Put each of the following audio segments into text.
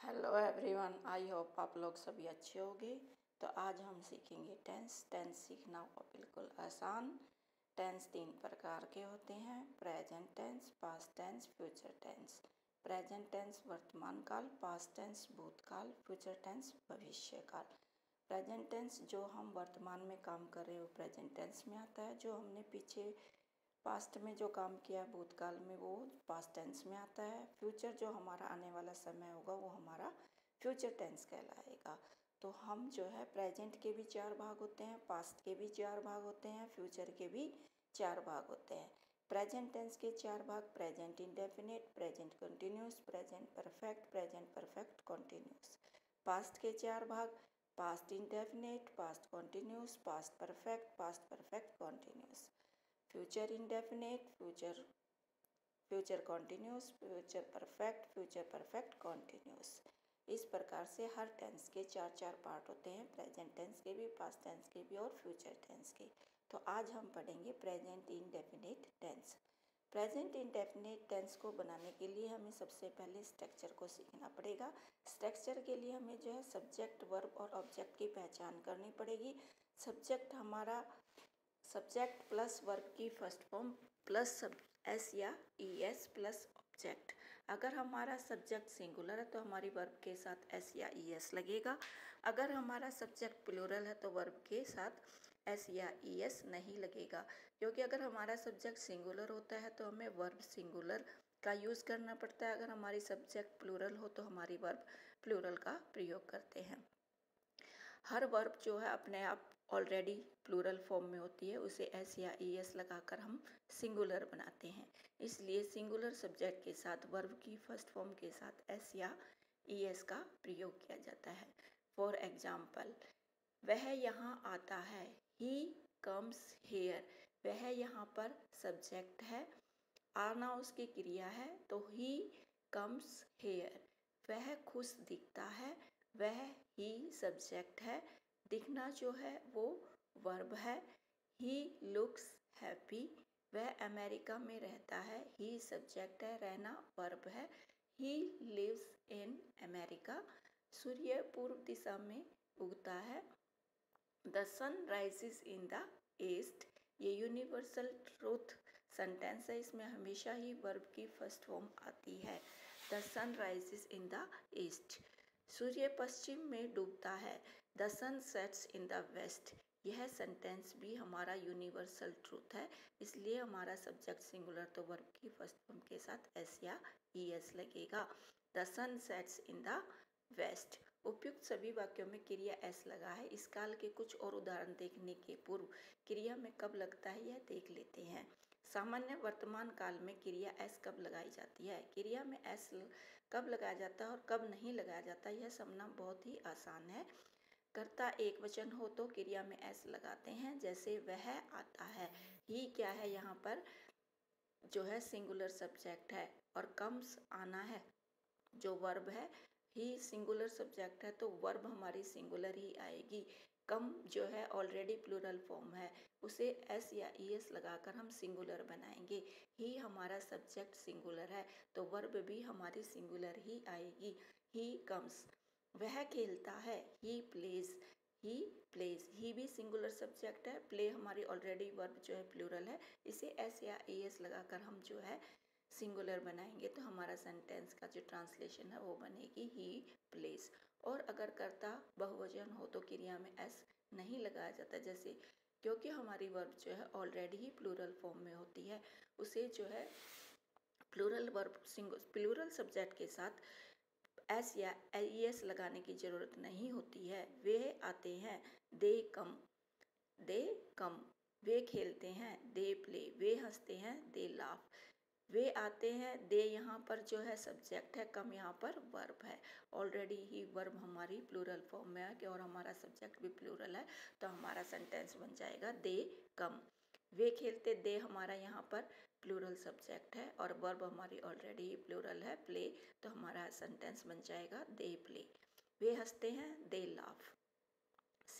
Hello everyone I hope आप लोग सभी अच्छे होंगे। तो आज हम सीखेंगे टेंस टेंस सीखना बिल्कुल आसान। टेंस तीन प्रकार के होते हैं। Present tense past tense future tense present tense वर्तमान काल पास्ट टेंस भूतकाल फ्यूचर टेंस भविष्य काल प्रेजेंट टेंस जो हम वर्तमान में काम कर रहे हो प्रेजेंट टेंस में आता है। जो हमने पीछे पास्ट में जो काम किया भूतकाल में, वो पास्ट टेंस में आता है। फ्यूचर जो हमारा आने वाला समय होगा, वो हमारा फ्यूचर टेंस कहलाएगा। तो हम जो है प्रेजेंट के भी चार भाग होते हैं पास्ट के भी चार भाग होते हैं फ्यूचर के भी चार भाग होते हैं। प्रेजेंट टेंस के चार भाग present indefinite present continuous present perfect present perfect continuous past के चार भाग past indefinite past continuous past perfect past perfect continuous future indefinite future future continuous future perfect future perfect continuous इस प्रकार से हर tense के चार चार पार्ट होते हैं प्रेजेंट टेंस के भी पास्ट टेंस के भी और फ्यूचर टेंस के। तो आज हम पढ़ेंगे present indefinite tense present indefinite tense को बनाने के लिए हमें सबसे पहले स्ट्रक्चर को सीखना पड़ेगा। स्ट्रक्चर के लिए हमें जो है सब्जेक्ट वर्ब और ऑब्जेक्ट की पहचान करनी पड़ेगी। सब्जेक्ट हमारा सब्जेक्ट प्लस वर्ब की फ़र्स्ट फॉर्म प्लस सब, एस या ई एस प्लस ऑब्जेक्ट। अगर हमारा सब्जेक्ट सिंगुलर है तो हमारी वर्ब के साथ एस या ई एस लगेगा। अगर हमारा सब्जेक्ट प्लूरल है तो वर्ब के साथ एस या ई एस नहीं लगेगा। क्योंकि अगर हमारा सब्जेक्ट सिंगुलर होता है तो हमें वर्ब सिंगुलर का यूज़ करना पड़ता है। अगर हमारी सब्जेक्ट प्लूरल हो तो हमारी वर्ब प्लूरल का प्रयोग करते हैं। हर वर्ब जो है अपने आप ऑलरेडी प्लूरल फॉर्म में होती है, उसे एस या ई एस लगाकर हम सिंगुलर बनाते हैं। इसलिए सिंगुलर सब्जेक्ट के साथ वर्ब की फ़र्स्ट फॉर्म के साथ एस या ई एस का प्रयोग किया जाता है। फॉर एग्ज़ाम्पल वह यहाँ आता है ही कम्स हेयर वह यहाँ पर सब्जेक्ट है आना उसकी क्रिया है तो ही कम्स हेयर वह खुश दिखता है वह ही सब्जेक्ट है। दिखना जो है वो वर्ब है। ही लुक्स हैप्पी वह अमेरिका में रहता है। ही सब्जेक्ट है। रहना वर्ब है। He lives in America. सूर्य पूर्व दिशा में उगता है। The sun rises in the east ये यूनिवर्सल ट्रूथ सेंटेंस है। इसमें हमेशा ही वर्ब की फ़र्स्ट फॉर्म आती है। The sun rises in the east सूर्य पश्चिम में डूबता है। The sun sets in the west. यह सेंटेंस भी हमारा यूनिवर्सल ट्रूथ है। इसलिए हमारा सब्जेक्ट सिंगुलर तो वर्ब की फ़र्स्ट फॉर्म के साथ एस या ई एस लगेगा। The sun sets in the west उपयुक्त सभी वाक्यों में क्रिया एस लगा है। इस काल के कुछ और उदाहरण देखने के पूर्व क्रिया में कब लगता है यह देख लेते हैं। सामान्य वर्तमान काल में क्रिया एस कब लगाई जाती है? क्रिया में एस कब लगाया जाता है और कब नहीं लगाया जाता, यह समझना बहुत ही आसान है। कर्ता एक वचन हो तो क्रिया में एस लगाते हैं, जैसे वह आता है। ही क्या है यहाँ पर? जो है सिंगुलर सब्जेक्ट है और कम्स आना है, जो वर्ब है ही सिंगुलर सब्जेक्ट है तो वर्ब हमारी सिंगुलर ही आएगी। कम जो है ऑलरेडी प्लूरल फॉर्म है, उसे एस या ई एस लगाकर हम सिंगुलर बनाएँगे। ही हमारा सब्जेक्ट सिंगुलर है तो वर्ब भी हमारी सिंगुलर ही आएगी। ही कम्स वह खेलता है ही प्लेज ही प्लेज ही भी सिंगुलर सब्जेक्ट है प्ले हमारी ऑलरेडी वर्ब जो है प्लूरल है, इसे एस या ई एस लगाकर हम जो है सिंगुलर बनाएँगे तो हमारा सेंटेंस का जो ट्रांसलेशन है, वो बनेगी ही प्लेस और अगर कर्ता बहुवचन हो तो क्रिया में एस नहीं लगाया जाता, जैसे क्योंकि हमारी वर्ब जो है ऑलरेडी ही प्लूरल फॉर्म में होती है, उसे जो है plural verb single plural subject के साथ एस या ई एस लगाने की ज़रूरत नहीं होती है। वे आते हैं दे कम दे कम वे खेलते हैं दे प्ले वे हँसते हैं दे लाफ वे आते हैं, दे यहाँ पर जो है सब्जेक्ट है, कम यहाँ पर वर्ब है। ऑलरेडी ही वर्ब हमारी प्लूरल फॉर्म में है और हमारा सब्जेक्ट भी प्लूरल है तो हमारा सेंटेंस बन जाएगा दे कम। वे खेलते, दे हमारा यहाँ पर प्लूरल सब्जेक्ट है और वर्ब हमारी ऑलरेडी ही प्लूरल है प्ले तो हमारा सेंटेंस बन जाएगा दे प्ले वे हँसते हैं, they laugh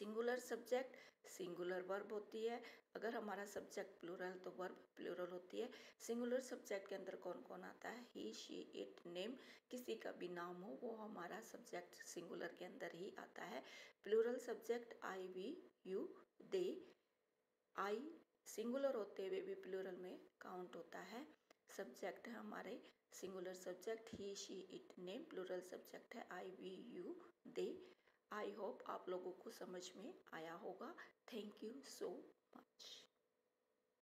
singular subject singular verb होती है। अगर हमारा सब्जेक्ट प्लूरल तो वर्ब प्लूरल होती है। सिंगुलर सब्जेक्ट के अंदर कौन कौन आता है? ही शी इट नेम किसी का भी नाम हो, वो हमारा सब्जेक्ट सिंगुलर के अंदर ही आता है। Plural subject I we you they I singular होते हुए भी प्लूरल में काउंट होता है। सब्जेक्ट है हमारे singular subject he she it name plural subject है। I we you they I hope आप लोगों को समझ में आया होगा. Thank you so much